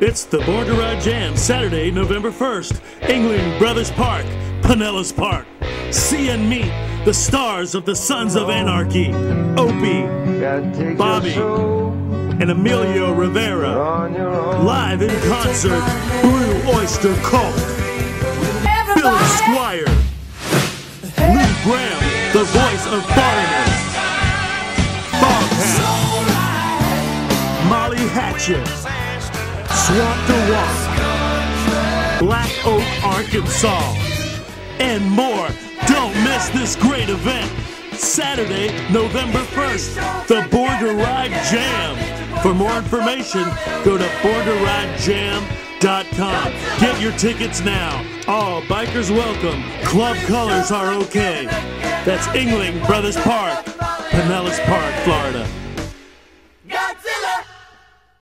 It's the Born Ride Jam, Saturday, November 1st, England Brothers Park, Pinellas Park. See and meet the stars of the Sons of Anarchy, Opie, Bobby, and Emilio Rivera. Live in concert, Blue Oyster Cult, Billy Squier, Lou Gramm, the voice of foreigners, Foghat, Molly Hatchet, Swamp da Wamp, Black Oak, Arkansas, and more. Don't miss this great event. Saturday, November 1st, the Born to Ride Jam. For more information, go to borntoridejam.com. Get your tickets now. All bikers welcome. Club colors are okay. That's England Brothers Park, Pinellas Park, Florida.